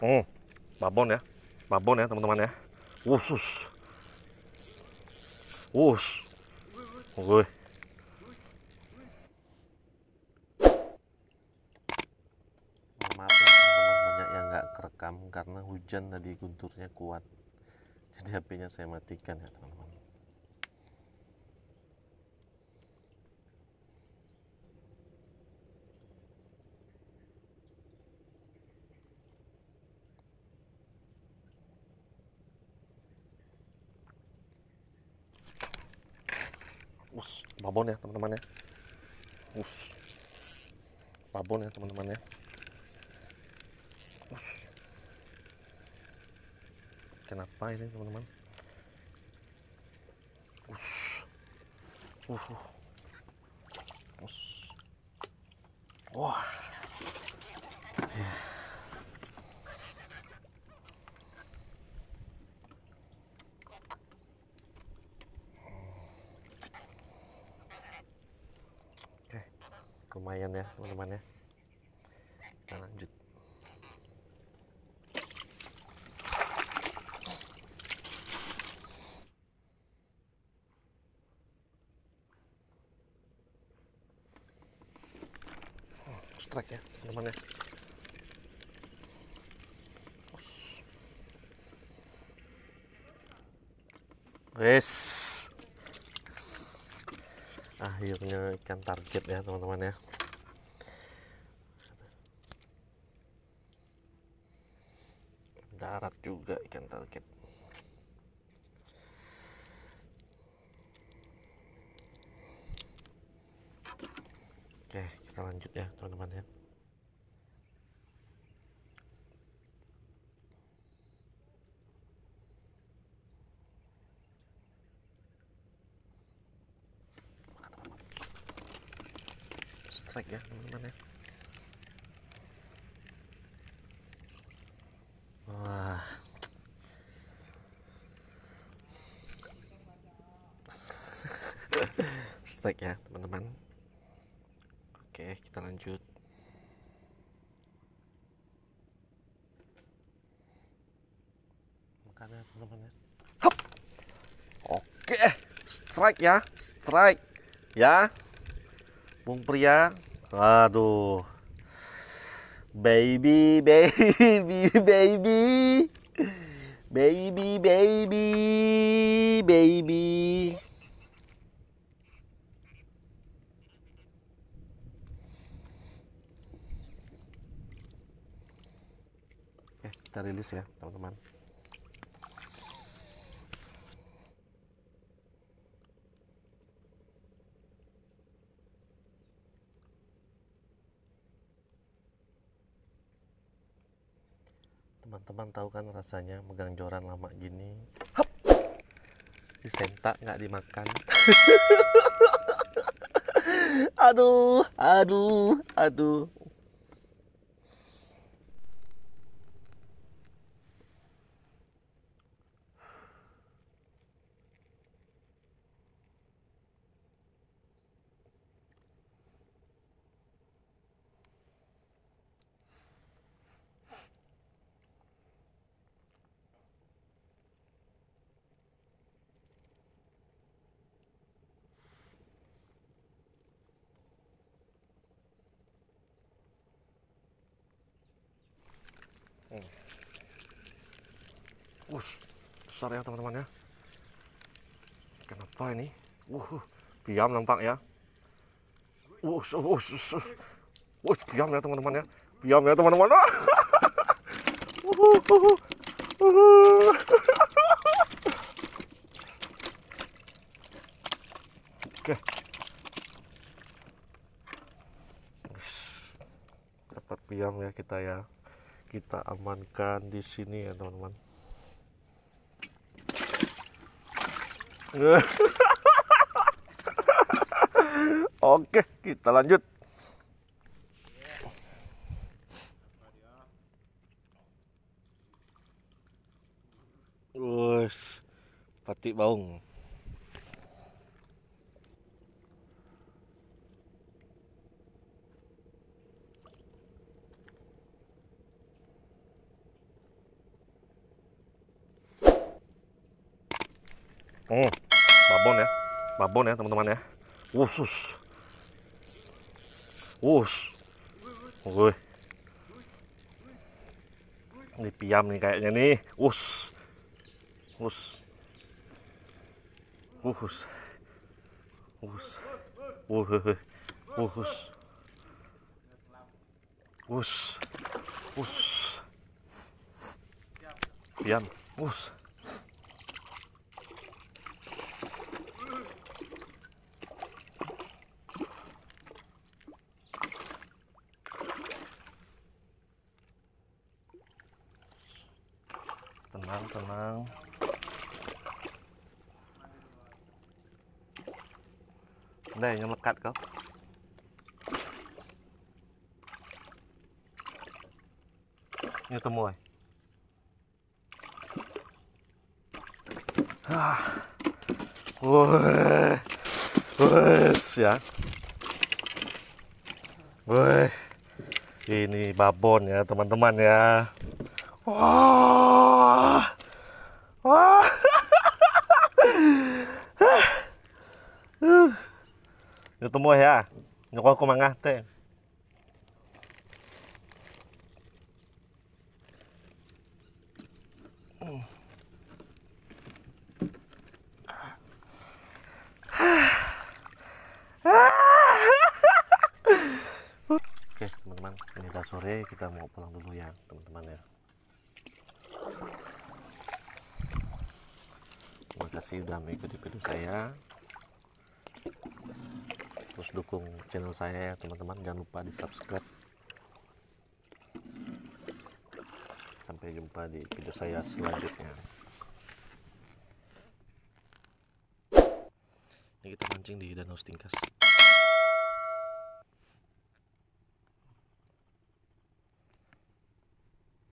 Hmm, babon ya, babon ya teman-teman ya. Wusus, wus, wih. Maaf ya teman-teman banyak yang nggak kerekam karena hujan tadi gunturnya kuat. Jadi HP-nya saya matikan ya teman-teman. Us, babon ya teman-teman ya. Us. Babon ya teman-teman ya. Us. Kenapa ini teman-teman? Us. Uh. Us. Wah. Oke, lumayan ya teman-teman ya. Kita lanjut. Oh, Strike ya teman-teman ya. Wes. Akhirnya ikan target ya teman-teman ya. Darat juga ikan target. Oke, kita lanjut ya teman-teman ya. Strike ya teman-teman ya. Wah. Strike ya teman-teman. Oke, kita lanjut. Makanya teman-teman ya. Hop. Oke, strike ya, strike ya. Bung Pria. Aduh. Baby, baby, baby. Baby, baby, baby. Oke, kita rilis ya, teman-teman. Teman-teman tahu kan rasanya megang joran lama gini? Hap! Disentak nggak dimakan. aduh, aduh, aduh. Us, besar ya teman-teman ya. Kenapa ini? Uh, diam nampak ya. Us, us, us. Us, diam ya teman-teman ya. Diam ya teman-teman. Uh. Oke. Dapat piam ya kita ya. Kita amankan di sini ya teman-teman. Oke, kita lanjut. Wes, patik baung. Hmm, babon ya. Babon ya, teman-teman ya. Usus, usus, woi. Ini piam nih kayaknya nih. usus usus usus usus usus usus Piam. usus tenang tenang đây mà cắt không như tôm mồi ah. Woi, woi, ya. Woi, ini babon ya teman-teman ya. Wah, wah, tôm mồi ya, như con con mang teh. Oke teman-teman, ini udah sore kita mau pulang dulu ya teman-teman ya. Kasih udah mengikuti video saya. Terus dukung channel saya ya teman-teman, jangan lupa di subscribe. Sampai jumpa di video saya selanjutnya. Ini kita mancing di Danau Stingkas.